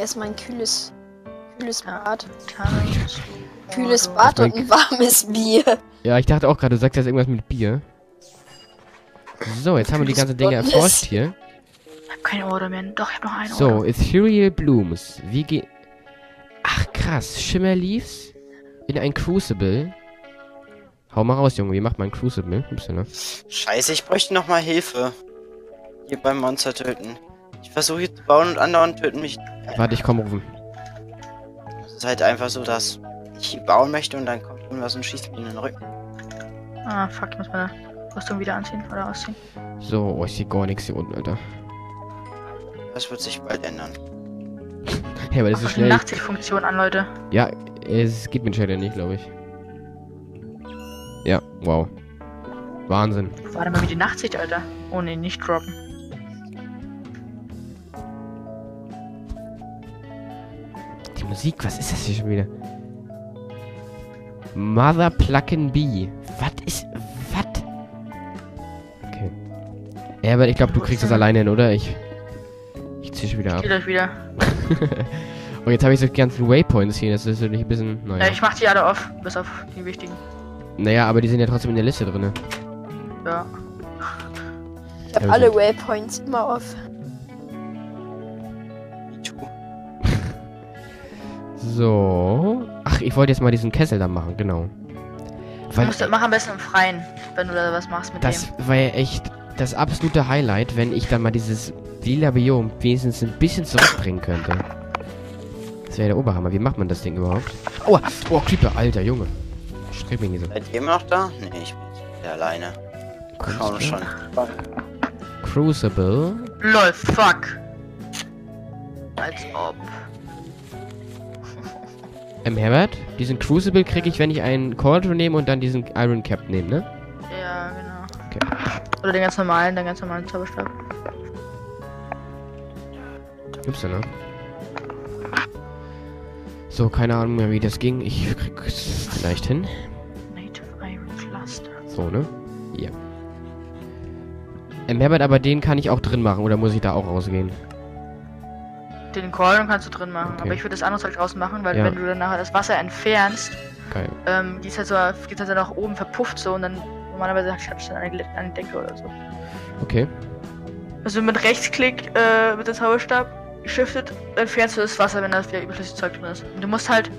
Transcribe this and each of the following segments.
Erstmal ein kühles, kühles Ja. Bad. Kühles. Bad und ein warmes Bier. Ja, ich dachte auch gerade, du sagst jetzt irgendwas mit Bier. So, jetzt haben wir die ganzen Dinge erforscht hier. Ich hab keine Order mehr. Doch, ich hab noch eine So, Order. Ethereal Blooms. Wie geht... Ach, krass. Shimmer Leaves in ein Crucible. Hau mal raus, Junge. Wie macht man ein Crucible? Ups, ne? Scheiße, ich bräuchte noch mal Hilfe. Hier beim Monster töten. Ich versuche hier zu bauen und andauernd töten mich. Warte, ich komm rufen. Es ist halt einfach so, dass ich hier bauen möchte und dann kommt irgendwas und schießt mir in den Rücken. Ah, fuck, ich muss meine Rüstung wieder anziehen oder ausziehen. So, oh, ich sehe gar nichts hier unten, Alter. Das wird sich bald ändern. Ja, aber das ist Mach die schnell... Nachtsichtfunktion an, Leute. Ja, es geht mit Shader nicht, glaube ich. Ja, wow. Wahnsinn. Warte mal, wie die Nachtsicht, Alter. Oh nee, nicht droppen. Musik, was ist das hier schon wieder? Mother Pluckin' Bee. Was ist. Was? Okay. Ja, aber ich glaube, du kriegst das alleine hin, oder? Ich. Ich zieh schon wieder ab. Geht euch wieder. Und jetzt habe ich so die ganzen Waypoints hier. Das ist natürlich ein bisschen. Ja, Naja. ich mach die alle off, bis auf die wichtigen. Naja, aber die sind ja trotzdem in der Liste drin. Ja. Ich habe Ja, alle gut. Waypoints immer off. So. Ach, ich wollte jetzt mal diesen Kessel da machen, genau. Du Weil musst, mach am besten im Freien, wenn du da was machst mit das war ja echt das absolute Highlight, wenn ich dann mal dieses lila Biom wenigstens ein bisschen zurückbringen könnte. Das wäre der Oberhammer. Wie macht man das Ding überhaupt? Oh, oh Creeper, alter Junge. Strebt mich nicht so. Seid ihr immer noch da? Nee, ich bin wieder alleine. Kunst- schon. Crucible. dem. LOL, fuck. Als ob. Ähm, Herbert, diesen Crucible kriege ich, wenn ich einen Cauldron nehme und dann diesen Iron Cap nehme, ne? Ja, genau. Okay. Oder den ganz normalen, den ganz normalen Zauberstab. Gibt's da noch? So, keine Ahnung mehr, wie das ging. Ich krieg es vielleicht hin. Native Iron Cluster. So, ne? Ja. Ähm, Herbert, aber den kann ich auch drin machen, oder muss ich da auch rausgehen? Den Cauldron kannst du drin machen, Okay. aber ich würde das andere Zeug draußen machen, weil Ja. wenn du dann nachher das Wasser entfernst, Geil. ähm, die ist halt so, geht halt nach oben verpufft so und dann normalerweise es dann an die, an die Decke oder so. Okay. Also mit Rechtsklick äh, mit dem Zauberstab shiftet, entfernst du das Wasser, wenn da wieder überflüssiges Zeug drin ist. Und du musst halt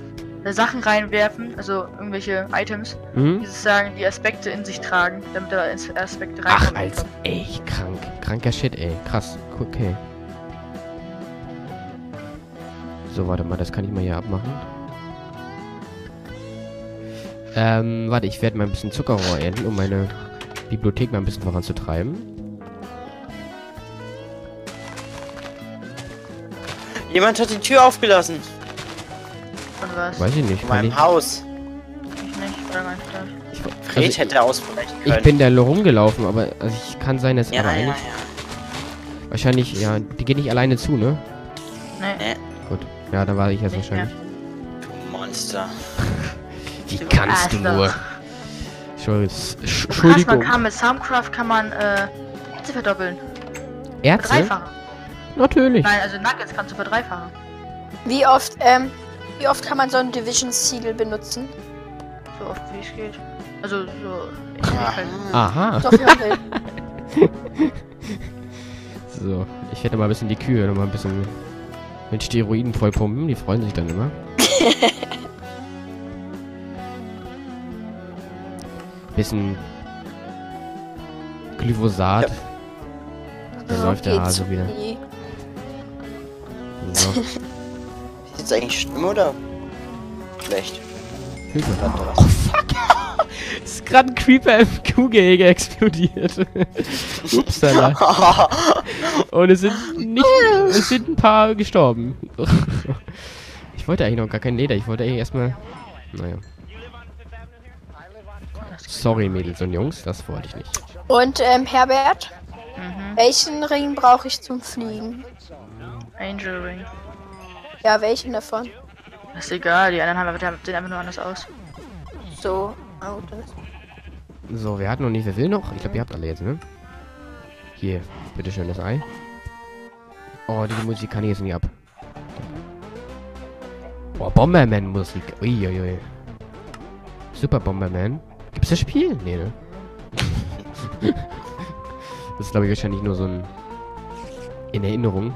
Sachen reinwerfen, also irgendwelche Items, Mhm. die sozusagen die Aspekte in sich tragen, damit da ins Aspekte Ach, reinkommen. als echt krank. Kranker Shit, ey. Krass. Okay. So, warte mal, das kann ich mal hier abmachen. Ähm, warte, ich werde mal ein bisschen Zuckerrohr ernten, um meine Bibliothek mal ein bisschen voranzutreiben. Jemand hat die Tür aufgelassen. Und was? Weiß ich nicht. Kann meinem ich, Haus. Ich nicht, oder mein ich, Fred also, hätte ausbrechen können. ich bin da rumgelaufen, aber also ich kann sein, dass Ja, aber ja, ja. eigentlich wahrscheinlich, ja, die geht nicht alleine zu, ne? Ja, da war ich jetzt wahrscheinlich. du Monster. Wie Du kannst du nur? Entschuldigung. Man kann mit Soundcraft kann man äh, Ärzte verdoppeln. Ärzte? Verdreifachen. Natürlich. Nein, also Nuggets kannst du verdreifachen. Wie oft, ähm, wie oft kann man so ein Division-Siegel benutzen? So oft wie es geht. Also so. Ich. Aha. So. So, ich hätte mal ein bisschen die Kühe noch mal ein bisschen mit Steroiden vollpumpen. Die freuen sich dann immer. bisschen Glyphosat. Da So läuft der Hase wieder. So, Ist jetzt eigentlich schlimm oder schlecht? Hilfe. Oh fuck! ist gerade ein Creeper im Kuhgehege explodiert. Upsala. Und es sind nicht. Es sind ein paar gestorben. ich wollte eigentlich noch gar kein Leder. Ich wollte eigentlich erstmal. Naja. Sorry, Mädels und Jungs, das wollte ich nicht. Und, ähm, Herbert, Mhm. welchen Ring brauche ich zum Fliegen? Angel Ring. Ja, welchen davon? Das ist egal, die anderen haben einfach, sehen einfach nur anders aus. So, Autos. So, wer hat noch nicht? Wer will noch? Ich glaube, ihr habt alle jetzt, ne? Hier, bitteschön das Ei. Oh, diese Musik kann ich jetzt nicht ab. Oh, Bomberman-Musik. Uiuiui. Super Bomberman. Gibt's das Spiel? Nee, ne? das ist, glaube ich, wahrscheinlich nur so ein... In Erinnerung.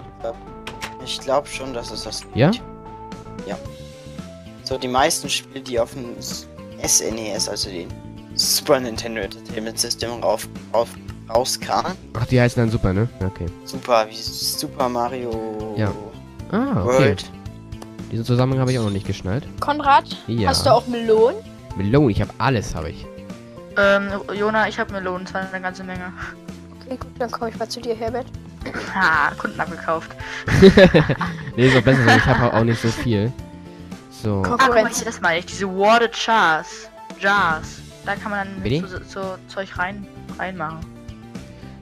Ich glaube schon, dass es das gibt. Ja? So, die meisten Spiele, die auf dem SNES, also den Super Nintendo Entertainment System rauf, rauf, rauskamen. Ach, die heißen dann Super, ne? Okay. Super, wie Super Mario Ja. Ah, okay. World. Diesen Zusammenhang habe ich auch noch nicht geschnallt. Konrad, Ja. hast du auch Melonen? Melone, ich habe alles, habe ich. Ähm, Jona, ich habe Melonen, zwar eine ganze Menge. Okay, gut, dann komme ich mal zu dir, Herbert. Ha, Kunden abgekauft. nee, ist auch besser, so. ich habe auch nicht so viel. So. Ah, mal, Konkurrenz. hier, das meine ich, diese Water Jars. Jars. Da kann man dann so, so Zeug rein, reinmachen.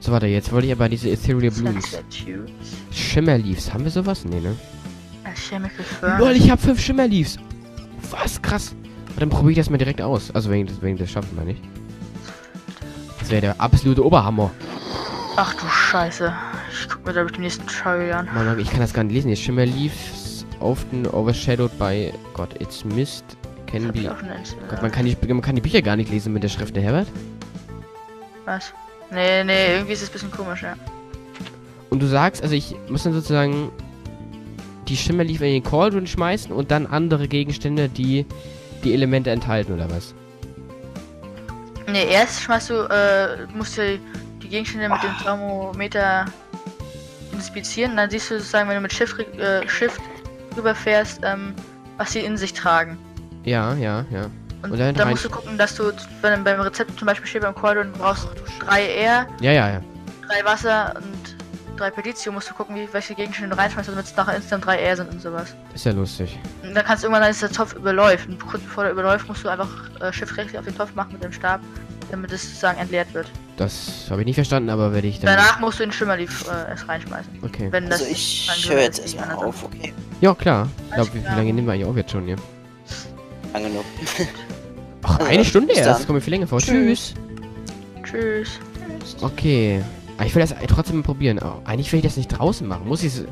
So, warte, jetzt wollte ich aber diese Ethereal Blooms. Substitutes. Shimmerleaves, haben wir sowas? Nee, ne? Lol, ich habe fünf Shimmerleaves. Was, krass. Dann probiere ich das mal direkt aus. Also wegen des, wegen des Schaffen, meine ich. Das wäre der absolute Oberhammer. Ach du Scheiße. Ich guck mir da den nächsten Trailer an. Mann, ich kann das gar nicht lesen. Hier Shimmerleaves often overshadowed by... Gott, it's mist can be... Gott, man kann, die, man kann die Bücher gar nicht lesen mit der Schrift, der Herbert. Was? Nee, nee, irgendwie ist es ein bisschen komisch, ja. Und du sagst, also ich muss dann sozusagen die Shimmerleaf in den Cauldron schmeißen und dann andere Gegenstände, die die Elemente enthalten, oder was? Nee, erst schmeißt du, äh, musst du die Gegenstände mit dem Thermometer inspizieren. Dann siehst du sozusagen, wenn du mit Shift, äh, Shift rüberfährst, ähm, was sie in sich tragen. Ja, ja, ja. Und, Und dann dann musst du gucken, dass du, wenn beim Rezept zum Beispiel steht beim Cordon, du brauchst drei Air, Ja, ja, ja. drei Wasser und drei Petitium, musst du gucken, wie, welche Gegenstände du reinschmeißt, damit es nachher instant drei Air sind und sowas. Ist ja lustig. Und dann kannst du irgendwann dass der Topf überläuft. Und kurz bevor der überläuft, musst du einfach äh, Shift rechts auf den Topf machen mit dem Stab, damit es sozusagen entleert wird. Das habe ich nicht verstanden, aber werde ich dann. Danach musst du den Schimmerlief äh, erst reinschmeißen. Okay. Wenn das Also ich dann höre jetzt erstmal auf, okay? Ja, klar. Ich glaube, wie, lange nehmen wir eigentlich auf jetzt schon hier? Lang genug. Ach, Also, eine Stunde erst. Das kommt mir viel länger vor. Tschüss. Tschüss. Okay. Aber ich will das trotzdem mal probieren. Oh, eigentlich will ich das nicht draußen machen. Muss ich es.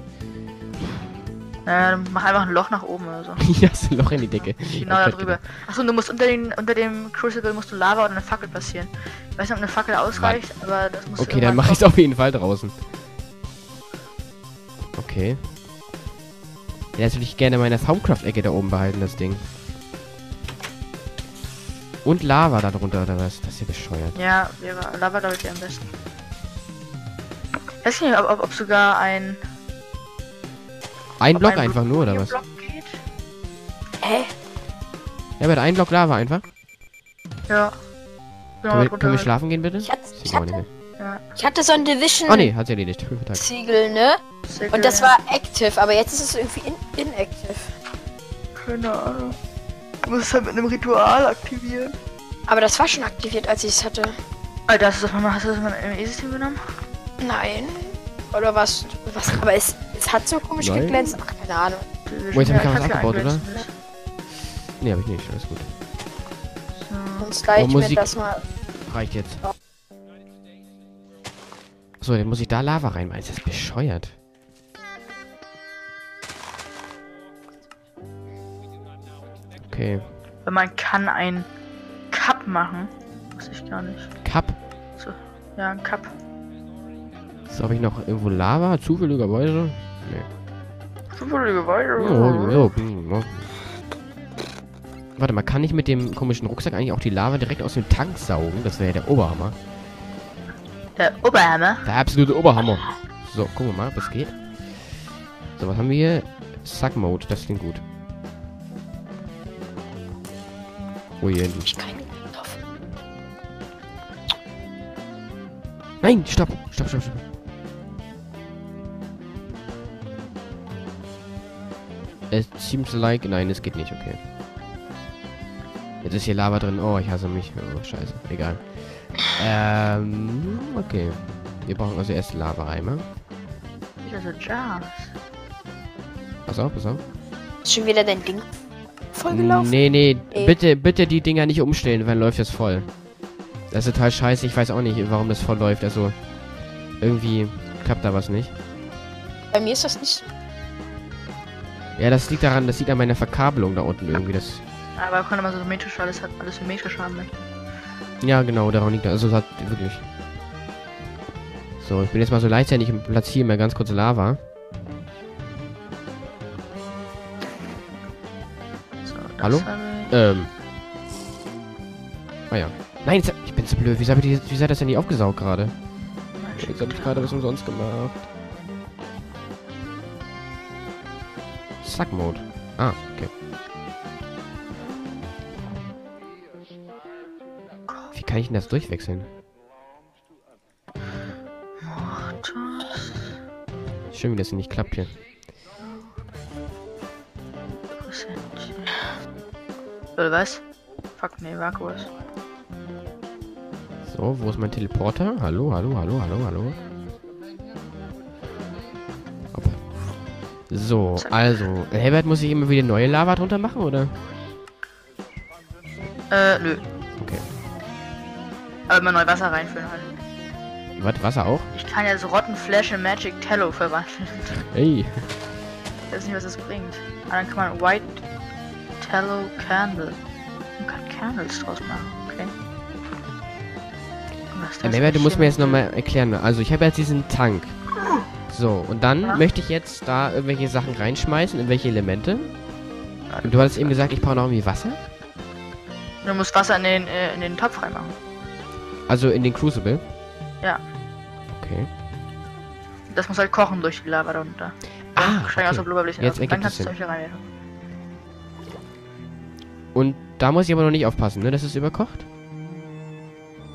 Äh, mach einfach ein Loch nach oben oder so. Hier ist ein Loch in die Decke. Genau da drüber. Achso, du musst unter, den, unter dem Crucible musst du Lava oder eine Fackel passieren. Ich weiß nicht, ob eine Fackel ausreicht, aber das muss Okay, dann mache ich es auf jeden Fall draußen. Okay. Ja, das würde ich gerne in meiner Soundcraft-Ecke da oben behalten, das Ding. Und Lava da drunter, oder was? Das ist ja bescheuert. Ja, wäre Lava, glaube ich, am besten. Ich weiß nicht, ob, ob, ob sogar ein. Ein Block ein einfach nur, oder was? Block geht. Hä? Ja, aber ein Block Lava einfach. Ja. Genau, Können wir, können wir halt. schlafen gehen, bitte? Ich hatte, Sieht ich hatte, mehr. ich hatte so ein Division Oh ne, hat sie erledigt. Ziegel, ne? Sehr Und das war active, aber jetzt ist es irgendwie in inactive. Keine Ahnung. Du musst es halt mit einem Ritual aktivieren. Aber das war schon aktiviert, als ich es hatte. Alter, hast du das mal, hast du das mal im E-System genommen? Nein. Oder was? was aber es, es hat so komisch Nein. geglänzt. Ach, keine Ahnung. Oh, jetzt hab ich Ja, was abgebaut, oder? Ne, hab ich nicht. Alles gut. So. Sonst leih Oh, Musik. das mal. Reicht jetzt. So, dann muss ich da Lava reinmachen. Ist das bescheuert? Okay. Wenn man kann ein Cup machen. Weiß ich gar nicht. Cup. Ja, ein Cup. So, habe ich noch irgendwo Lava? Zufälligerweise? Zufällige Weile. Oh, so, hm, ja. Warte mal, kann ich mit dem komischen Rucksack eigentlich auch die Lava direkt aus dem Tank saugen? Das wäre ja der Oberhammer. Der Oberhammer. Der absolute Oberhammer. So, gucken wir mal, ob es geht. So, was haben wir hier? Suck Mode, das klingt gut. Oh je. Ich kann nicht drauf. Nein, stopp, stopp, stopp, stopp. It seems like... Nein, es geht nicht, okay. Jetzt ist hier Lava drin. Oh, ich hasse mich. Oh, scheiße. Egal. Ähm, okay. Wir brauchen also erst Lava-Eimer. Pass auf, pass auf. Ist schon wieder dein Ding vollgelaufen? Nee, nee, Ey. bitte, bitte die Dinger nicht umstellen, weil läuft das voll. Das ist total scheiße, ich weiß auch nicht, warum das voll läuft. Also, irgendwie klappt da was nicht. Bei mir ist das nicht. Ja, das liegt daran, das liegt an meiner Verkabelung da unten irgendwie. Das. Aber konnte man so symmetrisch alles hat alles symmetrisch haben. Ne? Ja, genau, daran liegt das. Also es hat wirklich. So, ich bin jetzt mal so leichtsinnig und platziere mir ganz kurz Lava. Hallo? Ähm. Ah ja. Nein, jetzt, ich bin zu blöd. Wieso, hab ich die, wieso hat das denn nicht aufgesaugt gerade? Jetzt habe ich gerade was umsonst gemacht. Suck Mode. Ah, okay. Wie kann ich denn das durchwechseln? Schön, wie das nicht klappt hier. Oder was? Fuck, nee, Vakuus. So, wo ist mein Teleporter? Hallo, hallo, hallo, hallo, hallo. Hopp. So, also, Herbert, muss ich immer wieder neue Lava drunter machen, oder? Äh, nö. Okay. Aber immer neu Wasser reinfüllen halt. Was, Wasser auch? Ich kann so Rottenflash in Magic Tallow verwandeln. Ey. Ich weiß nicht, was das bringt. Aber dann kann man White Tallow Candle. Man kann Candles draus machen, okay. Was Ja, das Herbert, du musst mir jetzt nochmal erklären. Also, ich habe jetzt diesen Tank. So, und dann Ja. möchte ich jetzt da irgendwelche Sachen reinschmeißen, irgendwelche Elemente. Ja, Und du hattest eben gesagt, ich brauche noch irgendwie Wasser? Du musst Wasser in den, äh, in den Topf reinmachen. Also in den Crucible? Ja. Okay. Das muss halt kochen durch die Lava darunter. Ah, okay. Jetzt ergibt es kannst du es Sinn. Und da muss ich aber noch nicht aufpassen, ne? Das ist überkocht?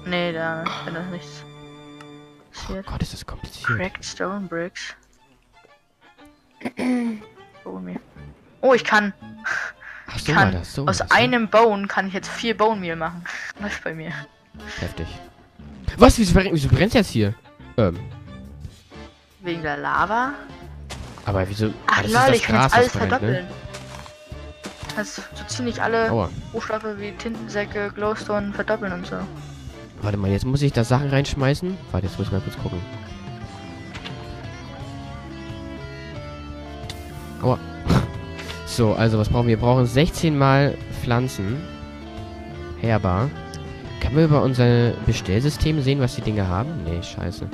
Nee, da, wenn das nichts Oh passiert. Gott, ist das kompliziert. Cracked Stone Bricks. oh, mir. oh, ich kann Ach so, kann war das so. aus das einem Bone kann ich jetzt vier Bone Meal machen. Läuft bei mir. Heftig. Was? Wieso, brennt- wieso brennt jetzt hier? Ähm, Wegen der Lava. aber wieso... Ach ah, das lol, ist ich das kann jetzt Gras, alles was brennt, ne? Kannst so ziemlich alle Aua. Rohstoffe wie Tintensäcke, Glowstone verdoppeln und so. Warte mal, jetzt muss ich da Sachen reinschmeißen. Warte, jetzt muss ich mal kurz gucken. Aua. So, also was brauchen wir? Wir brauchen 16 mal Pflanzen. Herbar. Können wir über unser Bestellsystem sehen, was die Dinge haben? Nee, scheiße.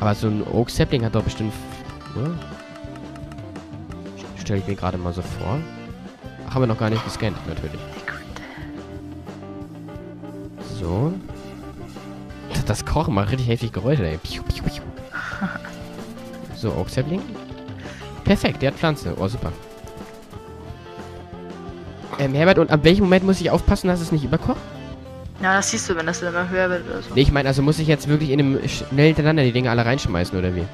Aber so ein Oak Sapling hat doch bestimmt... Oder? Stelle ich mir gerade mal so vor. Haben wir noch gar nicht gescannt, natürlich. So. Das Kochen macht richtig heftig Geräusche, ey. Piu, piu, piu. So, Oak Sapling. Perfekt, der hat Pflanze. Oh, super. Ähm, Herbert, und ab welchem Moment muss ich aufpassen, dass es nicht überkocht? Ja, das siehst du, wenn das dann immer höher wird oder so. Nee, ich meine, also muss ich jetzt wirklich in einem schnell hintereinander die Dinge alle reinschmeißen, oder wie?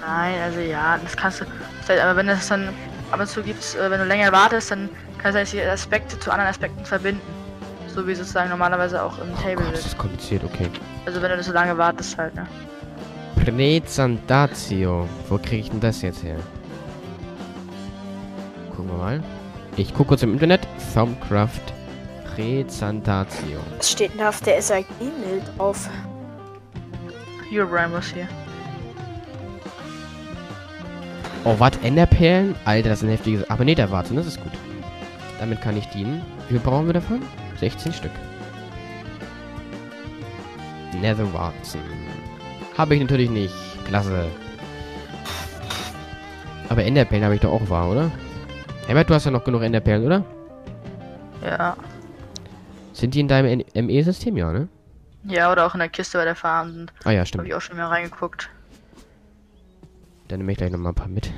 Nein, also ja, das kannst du. Vielleicht, aber wenn es dann ab und zu gibt, äh, wenn du länger wartest, dann kann es die Aspekte zu anderen Aspekten verbinden. So wie sozusagen normalerweise auch im Oh Table Gott, das ist kompliziert, okay. Also wenn du so lange wartest halt, ne? Präsentatio. Wo kriege ich denn das jetzt her? Gucken wir mal. Ich gucke kurz im Internet. Thumbcraft Präsentatio. Was steht denn da auf der SAG-Mail drauf? Herobrine was hier. Oh, was? Enderperlen? Alter, das sind heftige... Aber nee, da warte, das ist gut. Damit kann ich dienen. Wie viel brauchen wir davon? 16 Stück. Nether Watson. Habe ich natürlich nicht. Klasse. Aber Enderperlen habe ich doch auch wahr, oder? Herbert, du hast ja noch genug Enderperlen, oder? Ja. Sind die in deinem ME-System, ja, ne? Ja, oder auch in der Kiste bei der Farm sind. Ah ja, Habe stimmt. ich auch schon mal reingeguckt. Dann nehme ich gleich noch mal ein paar mit.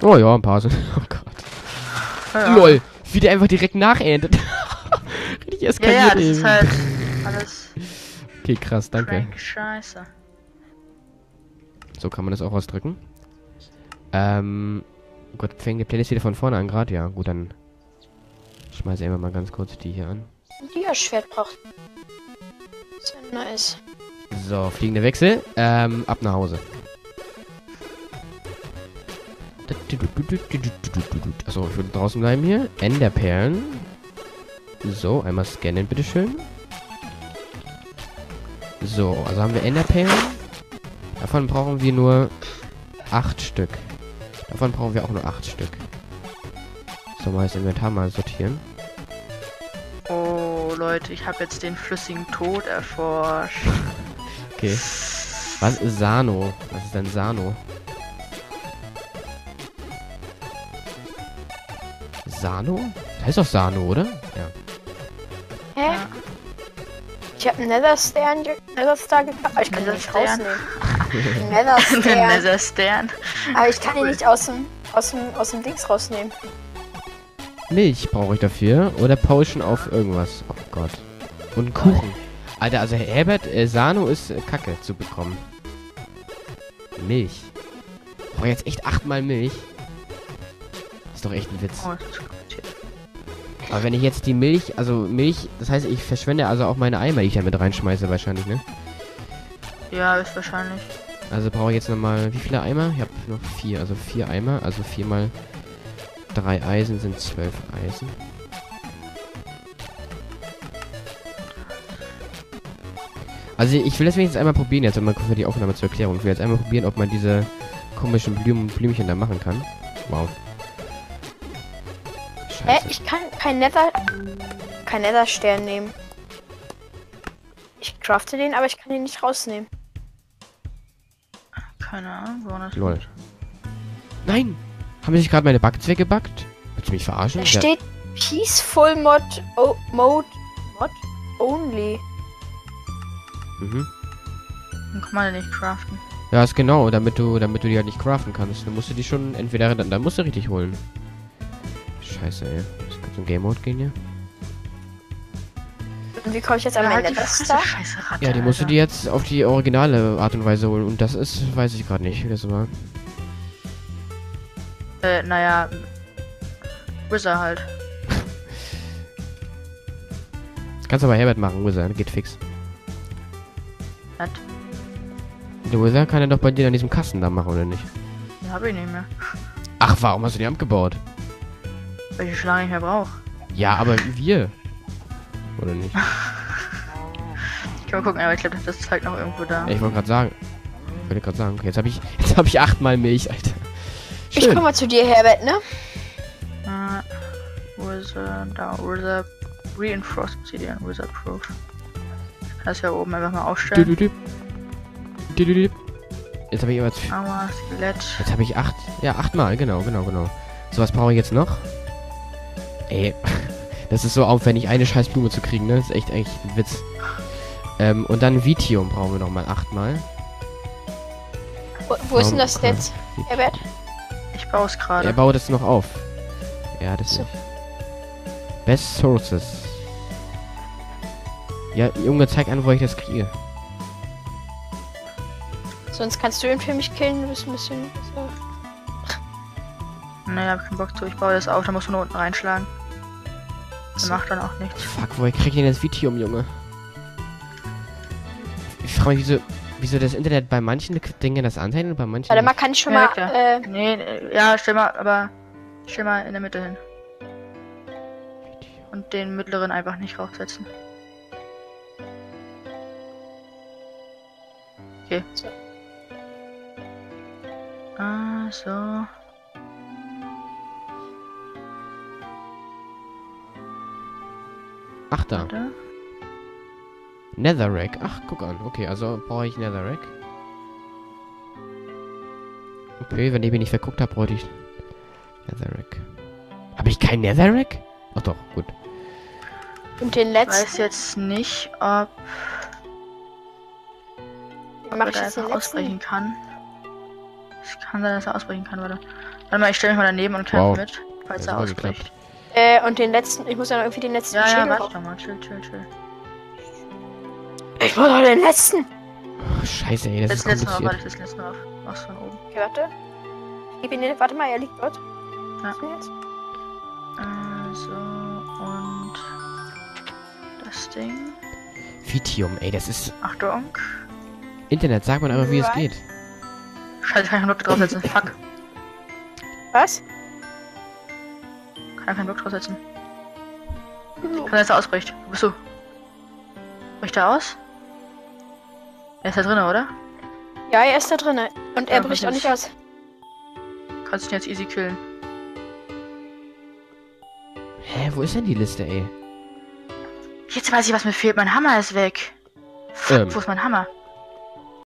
Oh ja, ein paar sind. Oh Gott. Ja, LOL, wie der einfach direkt nacherntet. Richtig Ja, eskaliert ja, das eben. ist halt alles Okay, krass, danke. Scheiße. So kann man das auch ausdrücken. Ähm, oh Gott, fängt die Playlist wieder von vorne an gerade? Ja, gut, dann schmeiße ich einfach mal ganz kurz die hier an. Ein Schwert braucht. Sehr nice. So, fliegende Wechsel. Ähm, ab nach Hause. Achso, ich würde draußen bleiben hier. Enderperlen. So, einmal scannen, bitteschön. So, also haben wir Enderperlen. Davon brauchen wir nur acht Stück. Davon brauchen wir auch nur acht Stück. So, mal das Inventar mal sortieren. Oh, Leute, ich habe jetzt den flüssigen Tod erforscht. Okay. Was ist Sano? Was ist denn Sano? Sano? Das heißt doch Sano, oder? Ja. Hä? Ja. Ich habe einen Netherstern Netherstar gekauft, aber ich kann ihn nicht rausnehmen. Den Netherstern. Netherstern. aber ich kann ihn nicht aus dem, aus dem, aus dem Dings rausnehmen. Milch brauche ich dafür. Oder Potion auf irgendwas. Oh Gott. Und einen Kuchen. Alter, also Herbert, äh, Sano ist äh, kacke zu bekommen. Milch. Ich brauche jetzt echt achtmal Milch. Ist doch echt ein Witz. Oh. Aber wenn ich jetzt die Milch, also Milch, das heißt, ich verschwende also auch meine Eimer, die ich da mit reinschmeiße wahrscheinlich, ne? Ja, ist wahrscheinlich. Also brauche ich jetzt nochmal, wie viele Eimer? Ich habe noch vier, also vier Eimer, also viermal drei Eisen sind zwölf Eisen. Also ich will das wenigstens einmal probieren jetzt, um mal für die Aufnahme zur Erklärung. Ich will jetzt einmal probieren, ob man diese komischen Blumen, Blümchen da machen kann. Wow. Hä? Scheiße. Ich kann kein Nether. kein Netherstern nehmen. Ich crafte den, aber ich kann ihn nicht rausnehmen. Keine Ahnung, wo das Lol. Nein! Haben sich gerade meine Bugs weggebackt? Willst du mich verarschen? Da Ja. steht Peaceful Mod o Mode Mod Only. Mhm. Dann kann man den nicht craften. Ja, ist genau, damit du, damit du die halt nicht craften kannst. Dann musst du die schon entweder, dann, dann musst du richtig holen. Scheiße, ey. Das kann zum Game Mode gehen hier. Und wie komme ich jetzt an Ja, scheiße Ratte, Ja, die musst du dir jetzt auf die originale Art und Weise holen. Und das ist, weiß ich gerade nicht, wie das war. Äh, naja. Wizard halt. Das kannst du aber Herbert machen, Wizard. Geht fix. Was? Der Wizard kann er doch bei dir an diesem Kasten da machen, oder nicht? Den hab ich nicht mehr. Ach, warum hast du die abgebaut? Weil ich Schlange nicht mehr brauche. Ja, aber wir. Oder nicht? Ich kann mal gucken, aber ich glaube, das zeigt noch irgendwo da. Ja, ich wollte gerade sagen. Ich wollte gerade sagen, okay, jetzt habe ich, jetzt habe ich achtmal Milch, Alter. Ich Schön. komme mal zu dir, Herbert, ne? Wizard, da, Wizard, Reinforced Obsidian, Wizard Proof. Das ja oben einfach mal aufstellen. Jetzt habe ich aber jetzt, Armor, Skelett. jetzt habe ich acht, ja achtmal, genau, genau, genau. So was brauche ich jetzt noch? Ey, das ist so aufwendig, eine scheiß Blume zu kriegen, ne? Das ist echt eigentlich ein Witz. Ähm, und dann Vitium brauchen wir noch mal achtmal. Wo, wo ist denn das jetzt, Herbert? Ich baue es Er gerade. baut es noch auf. Ja, das So. Best Sources. Ja, Junge, zeig an, wo ich das kriege. Sonst kannst du ihn für mich killen, du bist ein bisschen. So. Nee, hab keinen Bock zu. Ich baue das auf, dann musst du nur unten reinschlagen. Das So. macht dann auch nichts. Fuck, woher krieg ich denn das Vitium, Junge? Ich frage mich, wieso, wieso das Internet bei manchen Dingen das anzeigt und bei manchen Warte mal, kann ich schon Ja, mal. Äh, Nee, nee, ja, stell mal, aber stell mal in der Mitte hin. Und den mittleren einfach nicht raufsetzen. Okay. So. Ah, so. Ach da. Netherrack. Ach, guck an. Okay, also brauche ich Netherrack. Okay, wenn ich mich nicht verguckt habe, brauchte ich Netherrack. Habe ich kein Netherrack? Ach doch, gut. und den Ich letzten. weiß jetzt nicht, ob mach er ich da jetzt den einfach letzten? ausbrechen kann. Es kann sein, dass er ausbrechen kann, warte. Warte mal, ich stelle mich mal daneben und kämpfe Wow. mit, falls Ja, er ausbricht. Äh, und den letzten. Ich muss ja noch irgendwie den letzten Ja, ja, warte doch mal, chill, chill, chill. Ich muss noch den letzten. Oh, scheiße, ey, das Das ist letzte Mal, kompliziert. warte, das letzte Mal auf. Mach's von oben. Okay, warte. Ich geb ihn den. Warte mal, er liegt dort. Ja. Was jetzt? Äh, so, und das Ding. Vitium, ey, das ist Achtung. Internet. Sag mal einfach, wie es geht. Scheiße, kann ich keinen Block draufsetzen. Fuck. Was? Kann er keinen Block draufsetzen. Kann sein, dass er ausbricht. Wo bist du? Bricht er aus? Er ist da drin, oder? Ja, er ist da drin. Und er Ja, bricht was auch nicht aus. Kannst du ihn jetzt easy killen. Hä, wo ist denn die Liste, ey? Jetzt weiß ich, was mir fehlt. Mein Hammer ist weg. Fuck, Ähm. wo ist mein Hammer?